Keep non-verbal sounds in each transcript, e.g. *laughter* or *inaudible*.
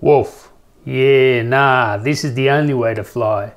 Wolf. Yeah, nah, this is the only way to fly.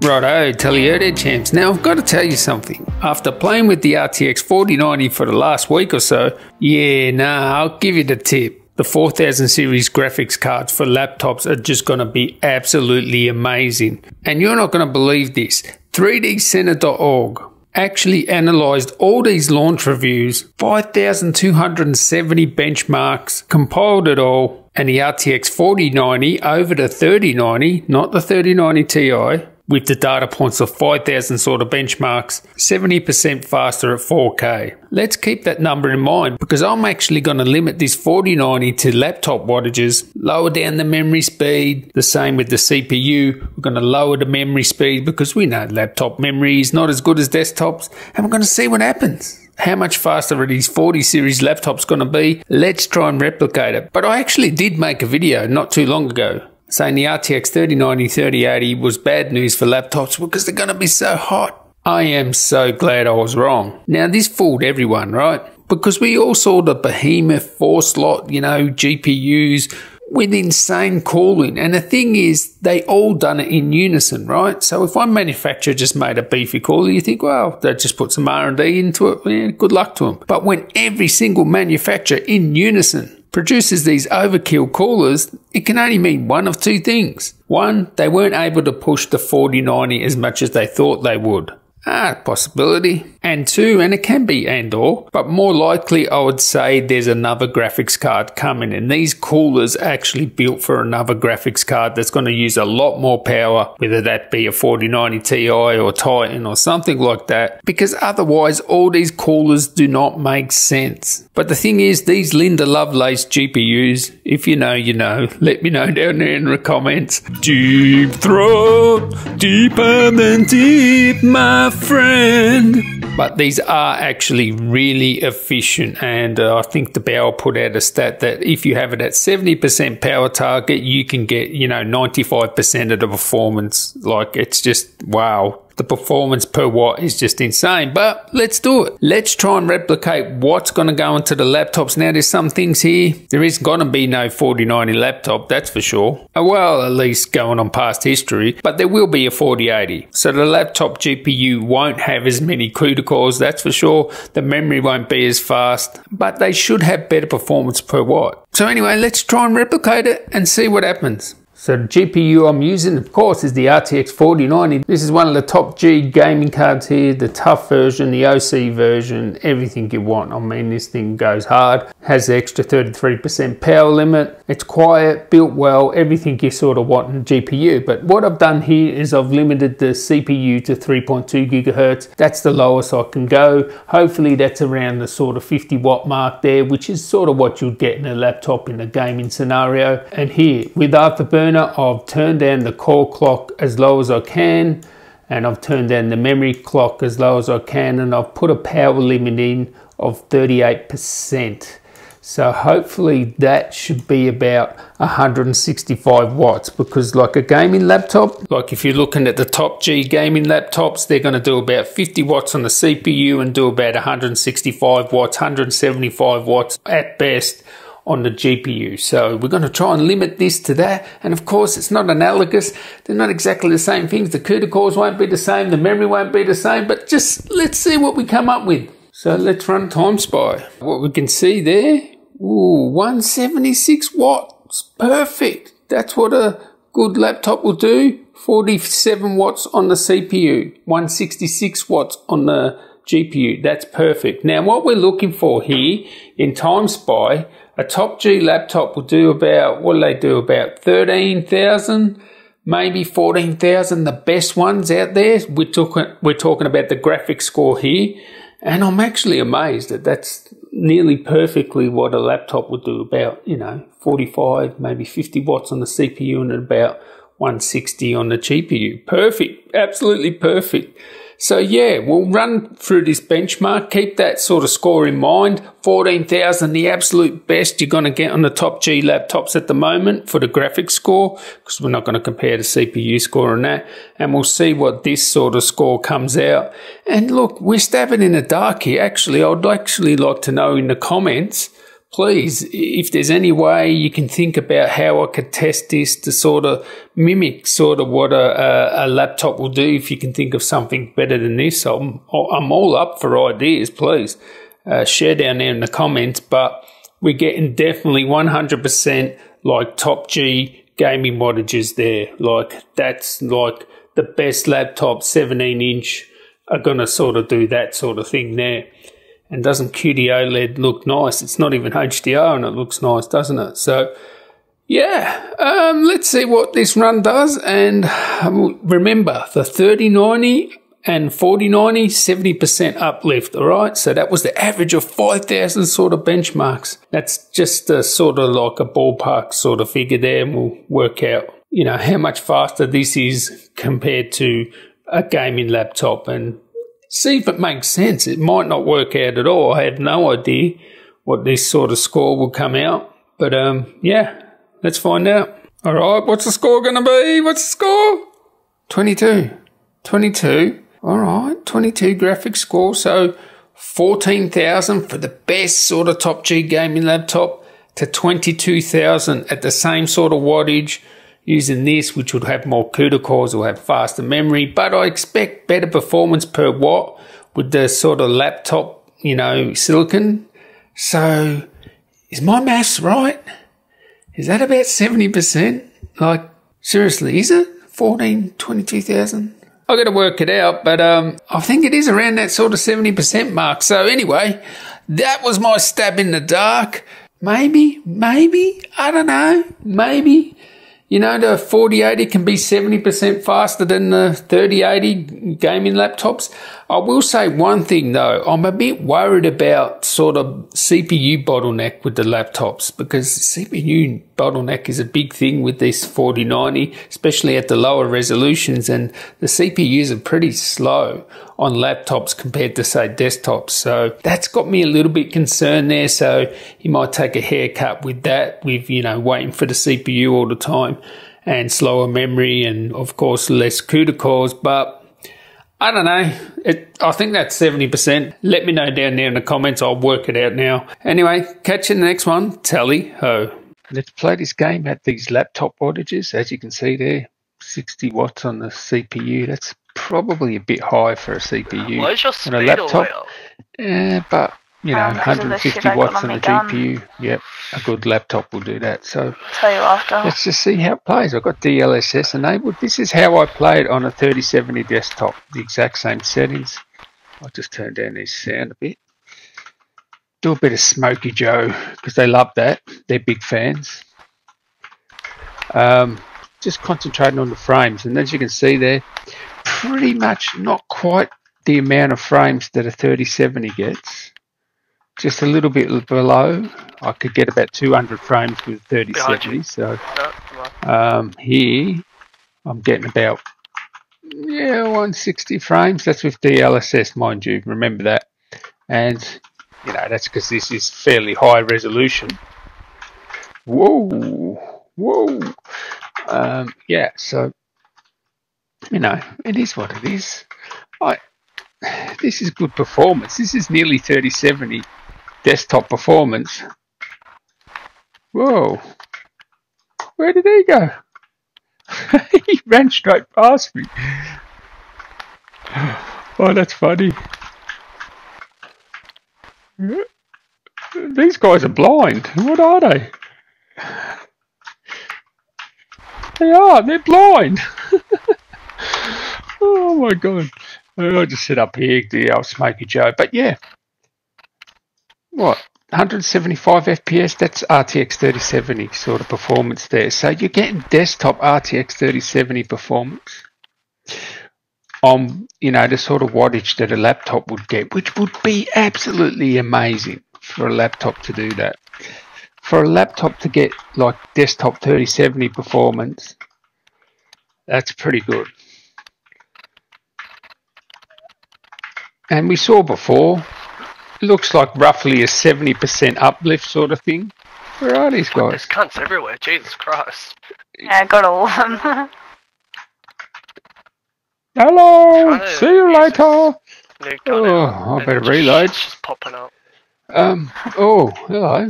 Righto, Toyota champs. Now I've got to tell you something. After playing with the RTX 4090 for the last week or so, yeah, nah, I'll give you the tip. The 4000 series graphics cards for laptops are just going to be absolutely amazing. And you're not going to believe this. 3dcenter.org actually analyzed all these launch reviews, 5,270 benchmarks, compiled it all, and the RTX 4090 over the 3090, not the 3090 Ti, with the data points of 5,000 sort of benchmarks, 70% faster at 4K. Let's keep that number in mind because I'm actually going to limit this 4090 to laptop wattages, lower down the memory speed, the same with the CPU. We're going to lower the memory speed because we know laptop memory is not as good as desktops and we're going to see what happens how much faster are these 40 series laptops going to be? Let's try and replicate it. But I actually did make a video not too long ago saying the RTX 3090 3080 was bad news for laptops because they're going to be so hot. I am so glad I was wrong. Now, this fooled everyone, right? Because we all saw the behemoth four slot, you know, GPUs with insane cooling. And the thing is, they all done it in unison, right? So if one manufacturer just made a beefy cooler, you think, well, they just put some R&D into it. Yeah, good luck to them. But when every single manufacturer in unison produces these overkill coolers, it can only mean one of two things. One, they weren't able to push the 4090 as much as they thought they would. Ah, possibility. And two, and it can be and or, but more likely I would say there's another graphics card coming and these coolers are actually built for another graphics card that's going to use a lot more power, whether that be a 4090 Ti or Titan or something like that, because otherwise all these coolers do not make sense. But the thing is, these Linda Lovelace GPUs, if you know, you know, let me know down there in the comments. Deep throat, deeper than deep, my friend. But these are actually really efficient, and uh, I think der8auer put out a stat that if you have it at 70% power target, you can get, you know, 95% of the performance. Like, it's just wow the performance per watt is just insane. But let's do it. Let's try and replicate what's going to go into the laptops. Now, there's some things here. There is going to be no 4090 laptop, that's for sure. Uh, well, at least going on past history. But there will be a 4080. So the laptop GPU won't have as many CUDA cores, that's for sure. The memory won't be as fast. But they should have better performance per watt. So anyway, let's try and replicate it and see what happens. So the GPU I'm using, of course, is the RTX 4090. This is one of the top G gaming cards here, the TUF version, the OC version, everything you want. I mean, this thing goes hard, has the extra 33% power limit. It's quiet, built well, everything you sort of want in GPU. But what I've done here is I've limited the CPU to 3.2 gigahertz. That's the lowest I can go. Hopefully that's around the sort of 50 watt mark there, which is sort of what you'd get in a laptop in a gaming scenario. And here, with Afterburner, burner, I've turned down the core clock as low as I can and I've turned down the memory clock as low as I can and I've put a power limit in of 38%. So hopefully that should be about 165 watts because like a gaming laptop, like if you're looking at the top G gaming laptops, they're going to do about 50 watts on the CPU and do about 165 watts, 175 watts at best on the GPU. So we're going to try and limit this to that. And of course, it's not analogous. They're not exactly the same things. The CUDA cores won't be the same. The memory won't be the same. But just let's see what we come up with. So let's run TimeSpy. What we can see there, ooh, 176 watts. Perfect. That's what a good laptop will do. 47 watts on the CPU, 166 watts on the GPU. That's perfect. Now, what we're looking for here in TimeSpy a top G laptop will do about, what do they do, about 13,000, maybe 14,000, the best ones out there. We're talking, we're talking about the graphics score here. And I'm actually amazed that that's nearly perfectly what a laptop would do about, you know, 45, maybe 50 watts on the CPU and about 160 on the GPU. Perfect. Absolutely perfect. So yeah, we'll run through this benchmark. Keep that sort of score in mind. 14,000, the absolute best you're going to get on the top G laptops at the moment for the graphics score, because we're not going to compare the CPU score on that. And we'll see what this sort of score comes out. And look, we're stabbing in the dark here. Actually, I'd actually like to know in the comments, please, if there's any way you can think about how I could test this to sort of mimic sort of what a, a, a laptop will do, if you can think of something better than this, I'm, I'm all up for ideas, please. Uh, share down there in the comments, but we're getting definitely 100% like top G gaming wattages there. Like that's like the best laptop, 17 inch are going to sort of do that sort of thing there. And doesn't QD OLED look nice? It's not even HDR and it looks nice, doesn't it? So, yeah, um, let's see what this run does. And um, remember, the 3090 and 4090, 70% uplift, all right? So that was the average of 5,000 sort of benchmarks. That's just a sort of like a ballpark sort of figure there, and we'll work out, you know, how much faster this is compared to a gaming laptop. And see if it makes sense. It might not work out at all. I have no idea what this sort of score will come out. But um, yeah, let's find out. All right, what's the score going to be? What's the score? 22. 22. All right, 22 graphics score. So 14,000 for the best sort of top G gaming laptop to 22,000 at the same sort of wattage using this, which would have more CUDA cores or have faster memory, but I expect better performance per watt with the sort of laptop, you know, silicon. So is my maths right? Is that about 70%? Like, seriously, is it 14, 22,000? I got to work it out, but um, I think it is around that sort of 70% mark. So anyway, that was my stab in the dark. Maybe, maybe, I don't know, maybe you know, the 4080 can be 70% faster than the 3080 gaming laptops. I will say one thing though, I'm a bit worried about sort of CPU bottleneck with the laptops because CPU bottleneck is a big thing with this 4090, especially at the lower resolutions and the CPUs are pretty slow on laptops compared to say desktops. So that's got me a little bit concerned there. So you might take a haircut with that, with, you know, waiting for the CPU all the time and slower memory and of course less CUDA cores. But I don't know. It, I think that's 70%. Let me know down there in the comments. I'll work it out now. Anyway, catch you in the next one. Tally ho. Let's play this game at these laptop wattages. As you can see there, 60 watts on the CPU. That's probably a bit high for a CPU Where's your on a laptop. Yeah, but you know, Um, because of the 150 shit I got watts on on my the gun. GPU. Yep, a good laptop will do that. So Tell you after. let's just see how it plays. I've got DLSS enabled. This is how I play it on a 3070 desktop. The exact same settings. I'll just turn down this sound a bit. Do a bit of Smoky Joe because they love that. They're big fans. Um, just concentrating on the frames, and as you can see there, pretty much not quite the amount of frames that a 3070 gets. Just a little bit below. I could get about 200 frames with a Behind 3070. So No, come on. um, here I'm getting about yeah 160 frames. That's with DLSS, mind you. Remember that. And you know that's because this is fairly high resolution. Whoa, whoa. Um, yeah, so you know it is what it is. I this is good performance. This is nearly 3070 desktop performance. Whoa. Where did he go? *laughs* he ran straight past me. *sighs* Oh, that's funny. These guys are blind. What are they? *sighs* They are. They're blind. *laughs* oh my god. I'll just sit up here, the old Smoky Joe. But yeah. What? 175 FPS, that's RTX 3070 sort of performance there. So you're getting desktop RTX 3070 performance on, you know, the sort of wattage that a laptop would get, which would be absolutely amazing for a laptop to do that. For a laptop to get like desktop 3070 performance, that's pretty good. And we saw before, looks like roughly a 70% uplift sort of thing. Where are these guys? There's cunts everywhere. Jesus Christ. Yeah, I got all of them. *laughs* Hello, see you later. Oh, out, I and better just reload. shit's just popping up. Um, oh, hello.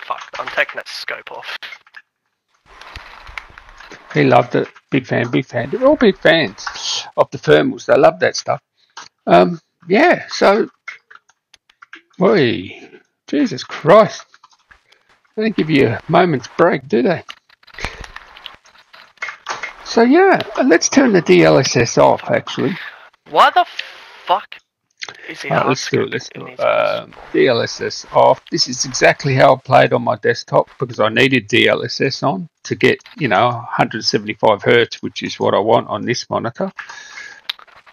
Fuck, I'm taking that scope off. He loved it. Big fan, big fan. They're all big fans of the thermals. They love that stuff. Um, yeah, so, boy, Jesus Christ. They don't give you a moment's break, do they? So, yeah, let's turn the DLSS off, actually. Why the is he Right, let's do it. Let's do it. Um, DLSS off. This is exactly how I played on my desktop because I needed DLSS on to get, you know, 175 hertz, which is what I want on this monitor.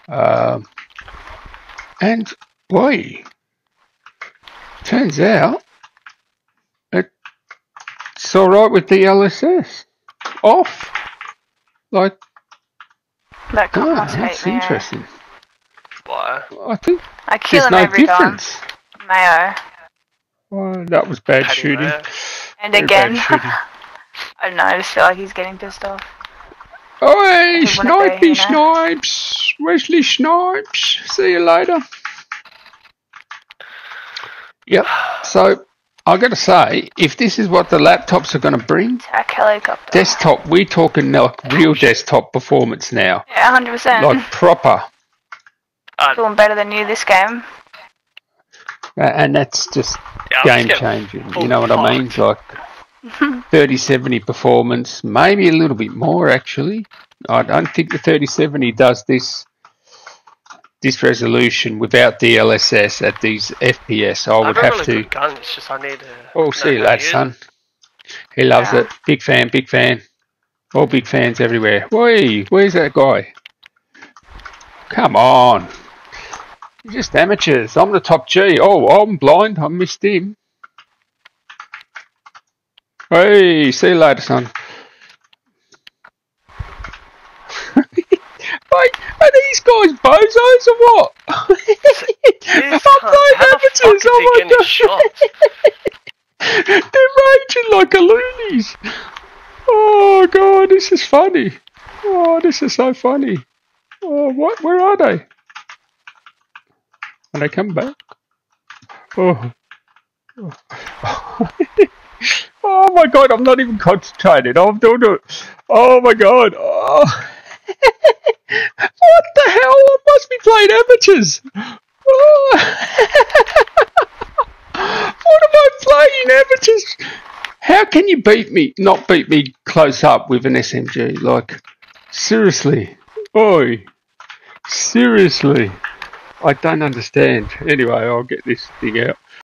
Um, and boy, turns out it's all right with the DLSS off. Like, that oh, that's interesting. Why? I think I kill there's him no every difference. time. Mayo. Well, that was bad Paddy shooting. Mayo. And Very again. shooting. *laughs* I don't know, I just feel like he's getting pissed off. Oh, He wouldn't Snipey you know. Snipes! Wesley Snipes! See you later. Yep, so i got to say, if this is what the laptops are going to bring, Attack helicopter. desktop, we're talking like real desktop performance now. yeah, 100%. Like proper. Uh, Doing better than you this game. And that's just yeah, game just changing. You know what I mean? fucked. Like 3070 performance, maybe a little bit more actually. I don't think the 3070 does this this resolution without the DLSS at these FPS. I I would have a have really to. good gun, it's just I need to. Oh, see you how later, son. He loves Yeah. it. Big fan, big fan. All big fans everywhere. Wait, where's that guy? Come on. You're just amateurs. I'm the top G. Oh, I'm blind. I missed him. Hey, see you later, son. *laughs* Wait, are these guys bozos or what? This I'm blind how the fuck amateurs. Oh my god. *laughs* They're raging like a loonies. Oh god, this is funny. Oh, this is so funny. Oh, what? Where are they? Are I come back? Oh. *laughs* oh my god, I'm not even concentrated. Oh, I'm doing it. Oh my god. Oh. *laughs* what the hell? I must be playing amateurs. Oh. *laughs* what am I playing amateurs? How can you beat me? Not beat me close up with an SMG? Like, seriously, oi, seriously, I don't understand. Anyway, I'll get this thing out.